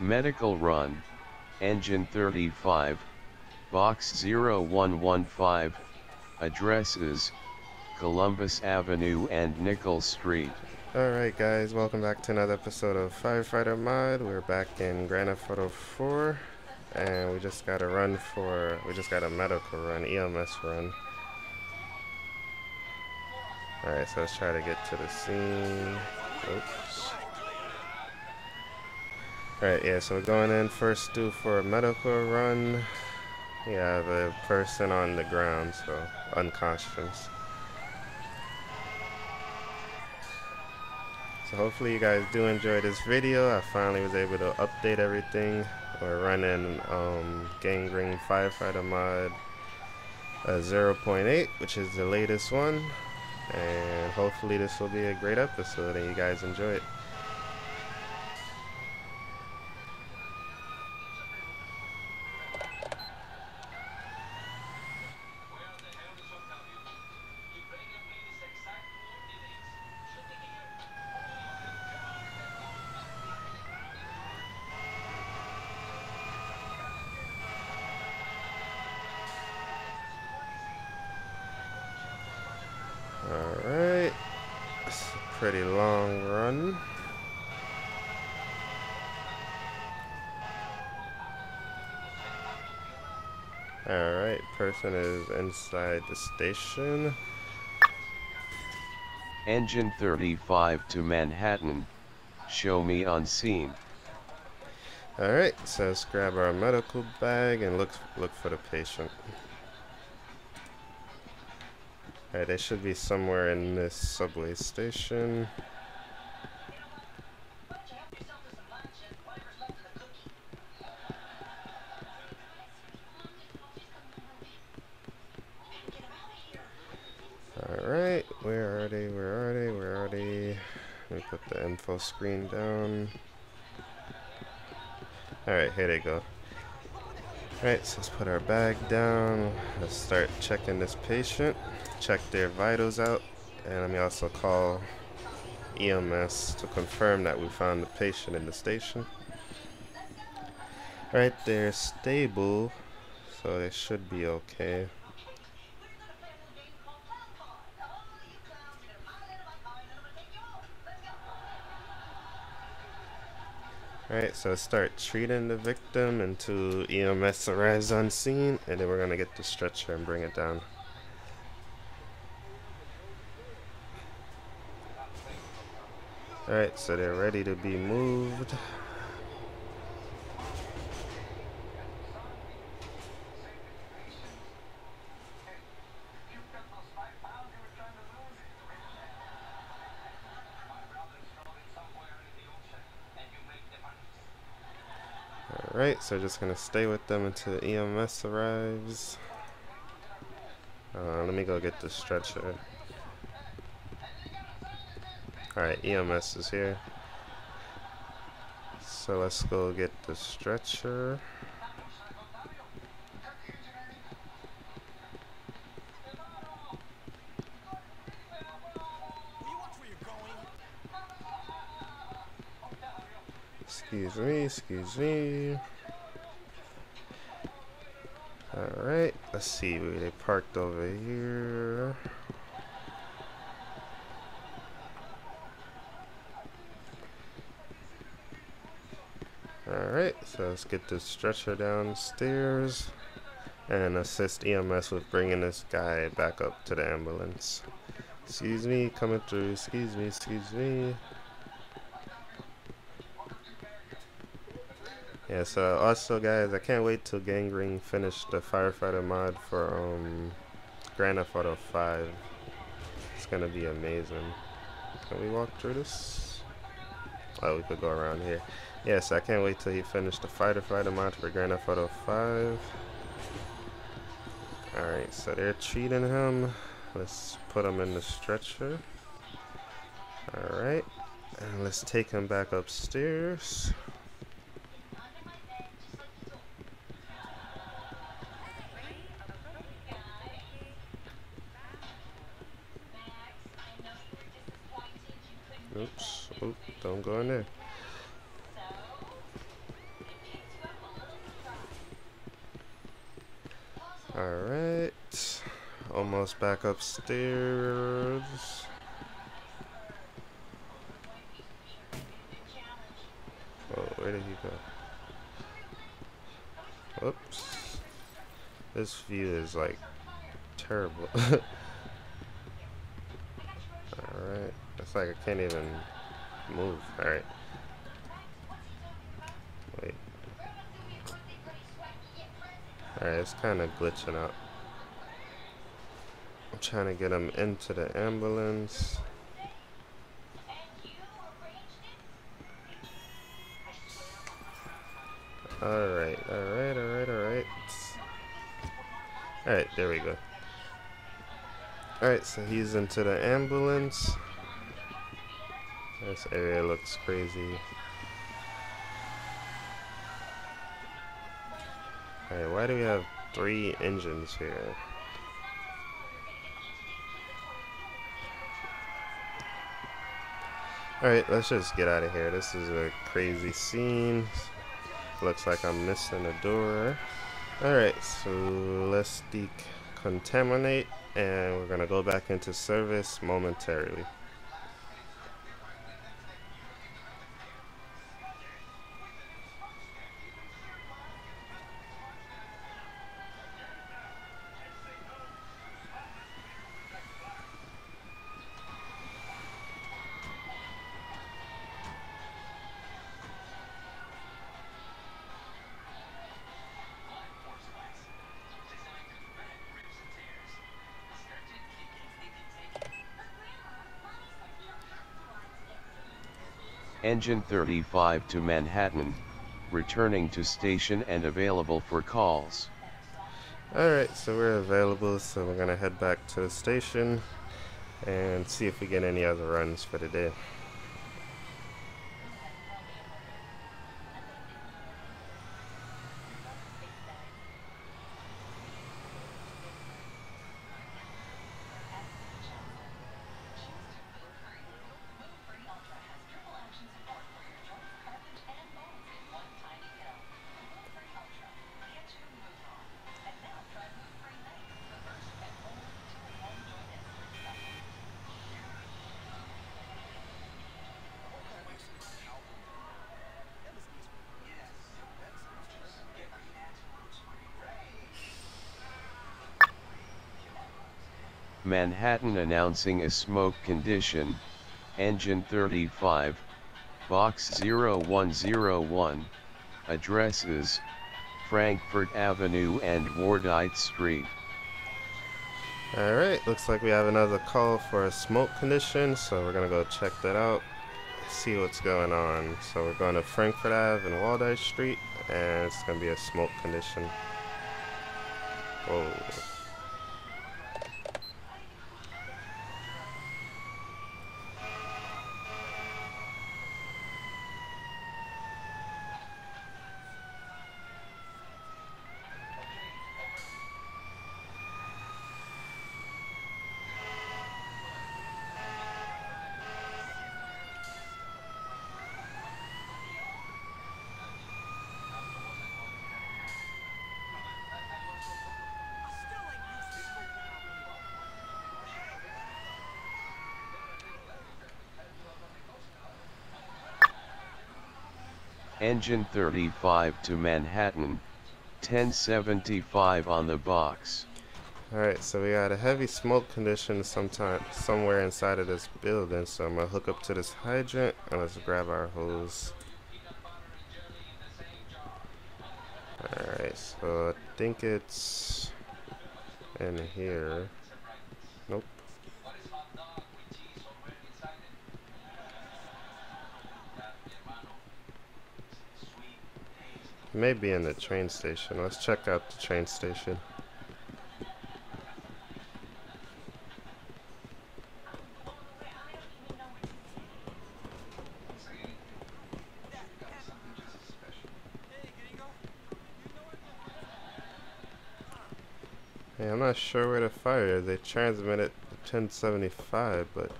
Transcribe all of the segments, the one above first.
Medical Run, Engine 35, Box 0115, addresses, Columbus Avenue and Nickel Street. Alright guys, welcome back to another episode of Firefighter Mod. We're back in Grand Theft Auto 4 and we just got a run for, we just got a medical run, EMS run. Alright, so let's try to get to the scene. Oops. Alright, yeah, so we're going in first due for a medical run. Yeah, the person on the ground, so unconscious. So hopefully you guys do enjoy this video. I finally was able to update everything. We're running um, Firefighter mod uh, 0.8, which is the latest one. And hopefully this will be a great episode and you guys enjoy it. Alright. It's a pretty long run. Alright, person is inside the station. Engine 35 to Manhattan, show me on scene. Alright, so let's grab our medical bag and look look for the patient. Alright, they should be somewhere in this subway station. Alright, where are they? Where are they? Where are they? Let me put screen down. Alright, here they go. Alright, so let's put our bag down. Let's start checking this patient. Check their vitals out. And let me also call EMS to confirm that we found the patient in the station. Alright, they're stable, so they should be okay. Alright, so start treating the victim until EMS arrives on scene, and then we're gonna get the stretcher and bring it down. Alright, so they're ready to be moved. Alright, so just gonna stay with them until EMS arrives. Uh, let me go get the stretcher. Alright, EMS is here. So let's go get the stretcher. Excuse me, excuse me. Alright, let's see they parked over here. Alright, so let's get this stretcher downstairs and assist EMS with bringing this guy back up to the ambulance. Excuse me, coming through. Excuse me, excuse me. Yeah, so also guys, I can't wait till Gangrenn finish the firefighter mod for um Grand Theft Auto 5. It's gonna be amazing. Can we walk through this? Oh, we could go around here. Yes, I can't wait till he finished the fighter fighter mod for Grand Theft Auto 5. Alright, so they're treating him. Let's put him in the stretcher. Alright, and let's take him back upstairs. Almost back upstairs. Oh, where did he go? Oops. This view is like terrible. Alright. It's like I can't even move. Alright. Wait. Alright, it's kind of glitching out. I'm trying to get him into the ambulance. Alright, alright, alright, alright. Alright, there we go. Alright, so he's into the ambulance. This area looks crazy. Alright, why do we have three engines here? Alright, let's just get out of here. This is a crazy scene. Looks like I'm missing a door. Alright, so let's decontaminate and we're gonna go back into service momentarily. Engine 35 to Manhattan, returning to station and available for calls. Alright, so we're available, so we're gonna head back to the station and see if we get any other runs for the day. Manhattan announcing a smoke condition, engine 35, box 0101, addresses, Frankfort Avenue and Wardite Street. Alright, looks like we have another call for a smoke condition, so we're gonna go check that out, see what's going on. So we're going to Frankfort Ave and Wardite Street, and it's gonna be a smoke condition. Oh. Engine 35 to Manhattan, 1075 on the box. Alright, so we got a heavy smoke condition sometime somewhere inside of this building, so I'm gonna hook up to this hydrant and let's grab our hose. Alright, so I think it's in here. Nope. Maybe in the train station. Let's check out the train station. Hey, I'm not sure where the fire. They transmitted 1075, but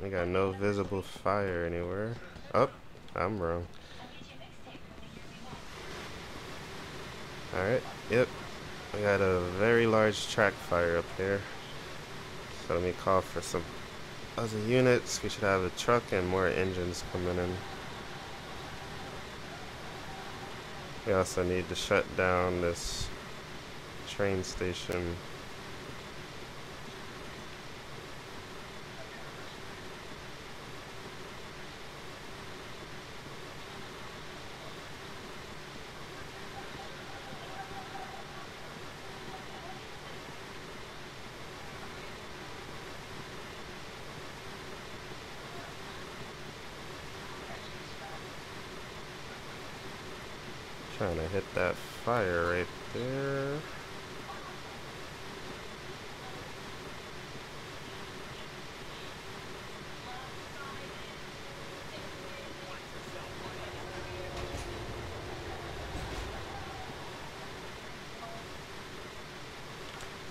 we got no visible fire anywhere. Oh, I'm wrong. Alright, yep. We got a very large track fire up here. So let me call for some other units. We should have a truck and more engines coming in. We also need to shut down this train station. Trying to hit that fire right there.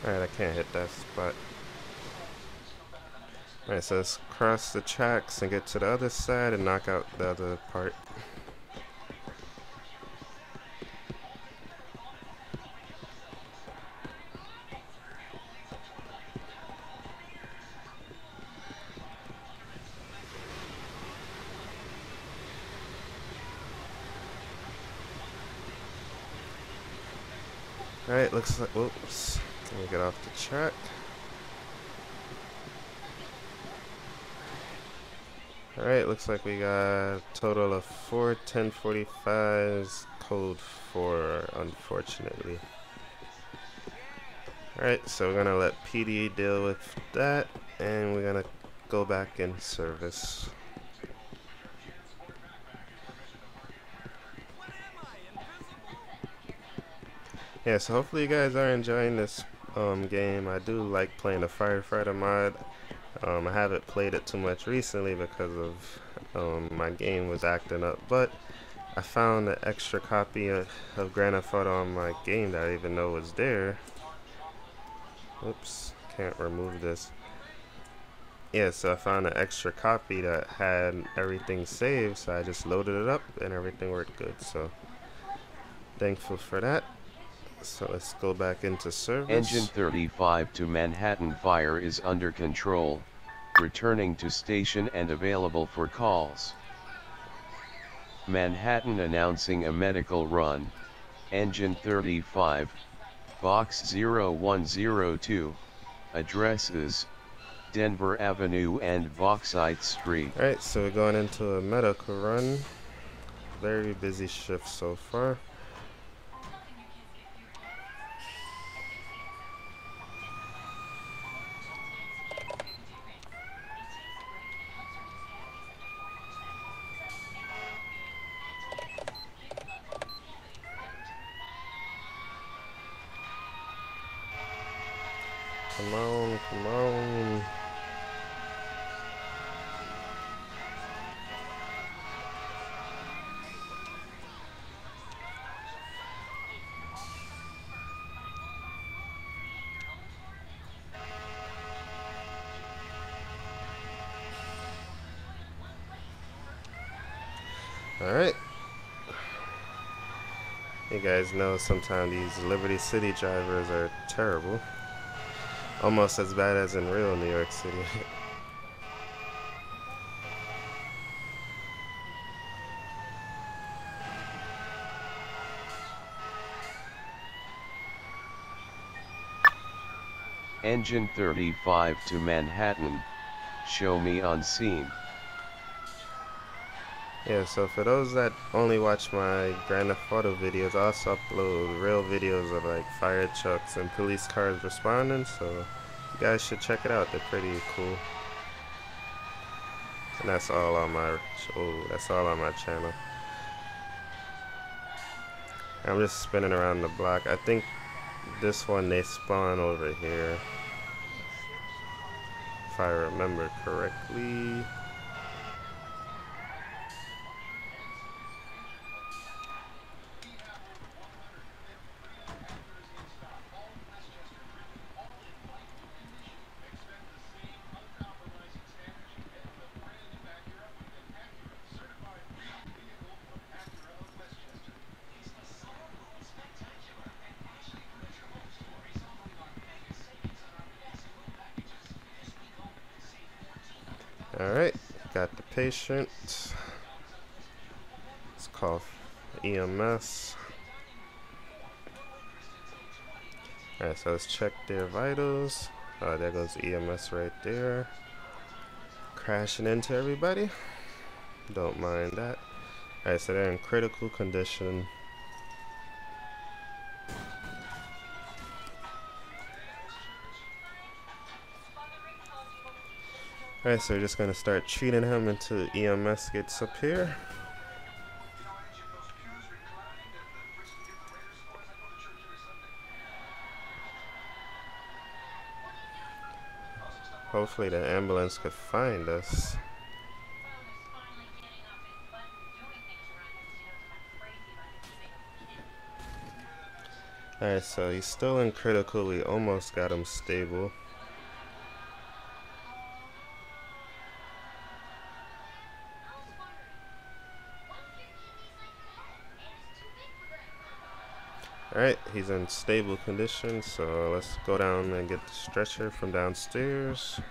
Alright, I can't hit that spot. Alright, so let's cross the tracks and get to the other side and knock out the other part. Alright, looks like, whoops. Let me get off the track. Alright, looks like we got a total of four 1045s, code 4, unfortunately. Alright, so we're gonna let PD deal with that, and we're gonna go back in service. Yeah, so hopefully you guys are enjoying this um, game. I do like playing the Firefighter mod. Um, I haven't played it too much recently because of um, my game was acting up, but I found an extra copy of, of Grand Theft Auto on my game that I even know was there. Oops, can't remove this. Yeah, so I found an extra copy that had everything saved, so I just loaded it up and everything worked good. So thankful for that. So let's go back into service. Engine 35 to Manhattan Fire is under control, returning to station and available for calls. Manhattan announcing a medical run, Engine 35, Box 0102, addresses, Denver Avenue and Bauxite Street. Alright, so we're going into a medical run. Very busy shift so far. Come on, come on. Alright. You guys know sometimes these Liberty City drivers are terrible. Almost as bad as in real New York City. Engine 35 to Manhattan, show me on scene. Yeah, so for those that only watch my Grand Theft Auto videos, I also upload real videos of like fire trucks and police cars responding, so you guys should check it out. They're pretty cool. And that's all on my oh, that's all on my channel. I'm just spinning around the block. I think this one they spawn over here. If I remember correctly. Patient. Let's call EMS. Alright, so let's check their vitals. Oh, there goes EMS right there. Crashing into everybody. Don't mind that. Alright, so they're in critical condition. Alright, so we're just gonna start treating him until EMS gets up here. Hopefully the ambulance could find us. Alright, so he's still in critical. We almost got him stable. Alright, he's in stable condition, so let's go down and get the stretcher from downstairs.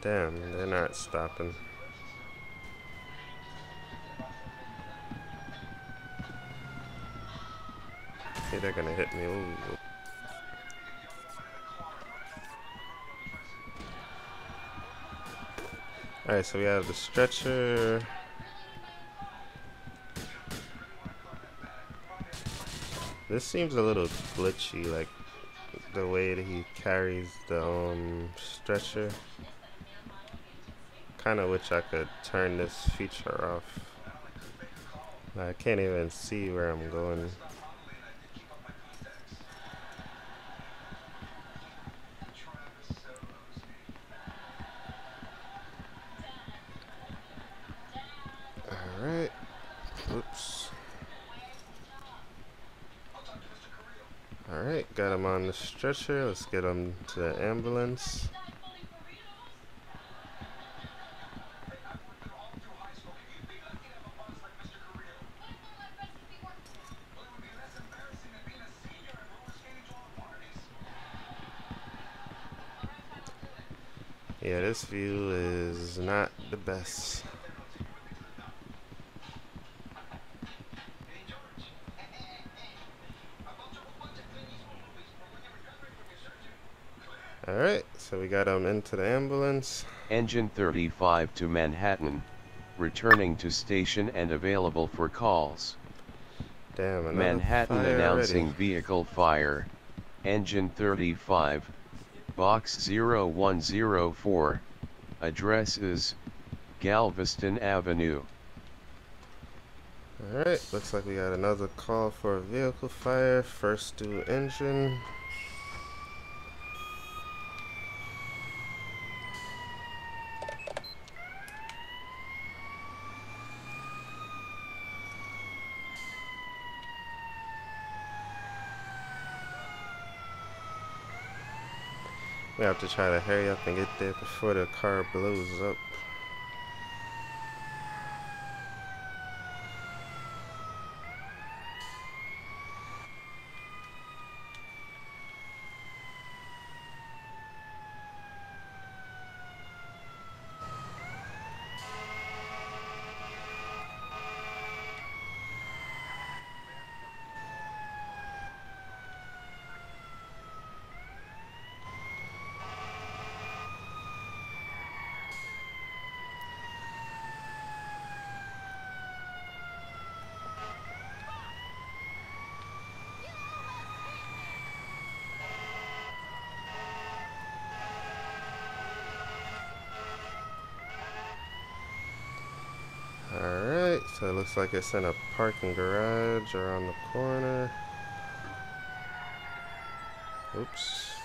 Damn, they're not stopping. Okay, they're gonna hit me. Ooh. Alright, so we have the stretcher. This seems a little glitchy, like the way that he carries the um, stretcher. Kinda wish I could turn this feature off. I can't even see where I'm going. Got him on the stretcher. Let's get him to the ambulance. Yeah, this view is not the best. Alright, so we got him into the ambulance. Engine 35 to Manhattan, returning to station and available for calls. Damn, Manhattan announcing already. vehicle fire. Engine 35, Box 0104. Address is Galveston Avenue. Alright, looks like we got another call for a vehicle fire. First do engine. We have to try to hurry up and get there before the car blows up. Alright, so it looks like it's in a parking garage around the corner. Oops.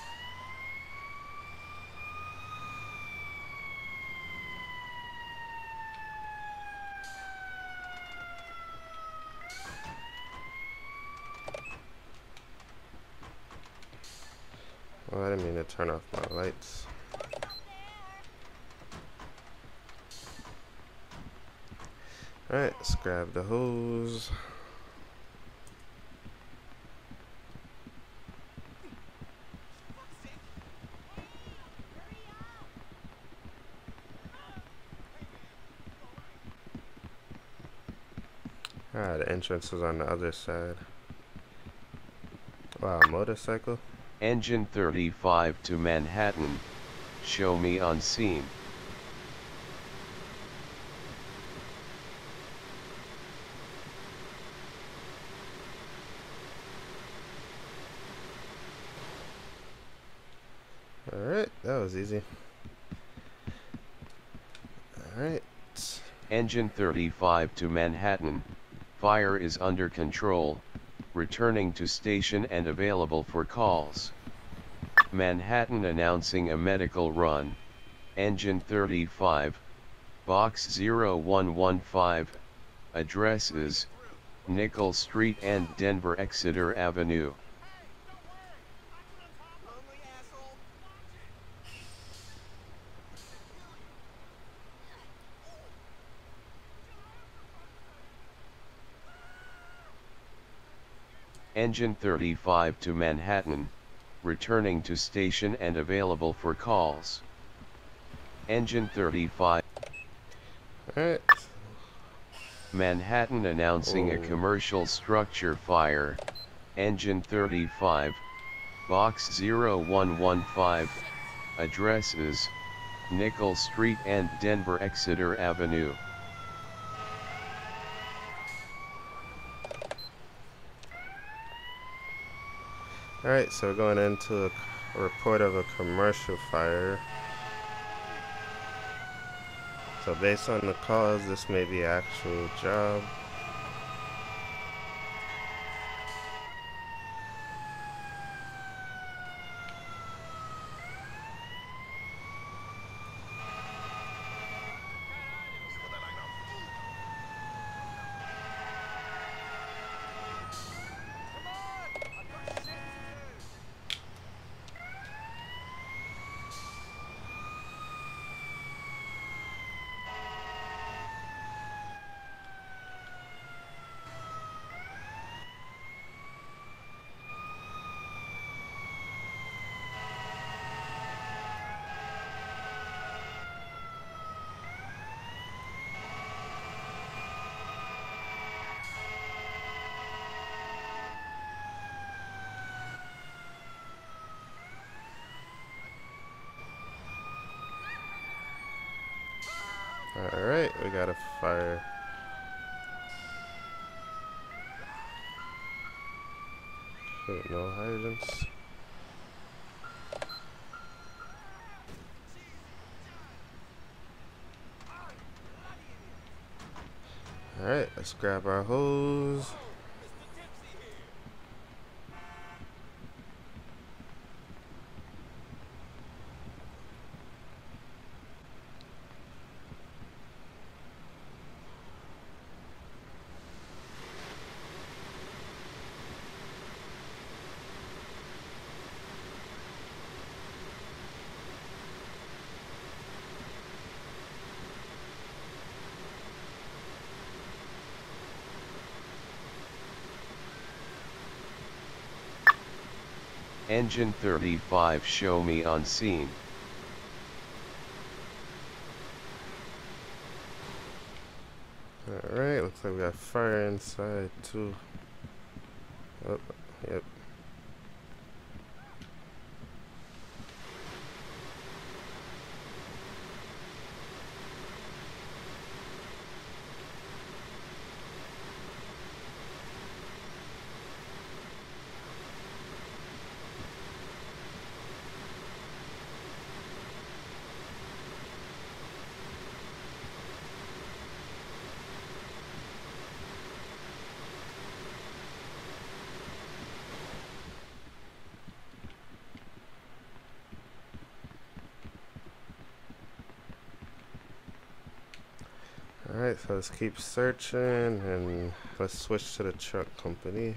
Well, I didn't mean to turn off my lights. Alright, let's grab the hose. Ah, the entrance was on the other side. Wow, motorcycle? Engine 35 to Manhattan. Show me on scene. Alright, that was easy. Alright. Engine 35 to Manhattan. Fire is under control, returning to station and available for calls. Manhattan announcing a medical run. Engine 35, Box 0115, Addresses. Nickel Street and Denver Exeter Avenue. Engine 35 to Manhattan, returning to station and available for calls. Engine 35 Alright. Manhattan announcing a Oh. commercial structure fire. Engine 35, Box 0115, addresses, Nickel Street and Denver Exeter Avenue. Alright, so we're going into a, report of a commercial fire. So based on the cause, this may be actual job. Alright, we got a fire. Okay, no hydrants. Alright, let's grab our hose. Engine 35 show me on scene. Alright, looks like we got fire inside too. Oh, yep. So let's keep searching and let's switch to the truck company.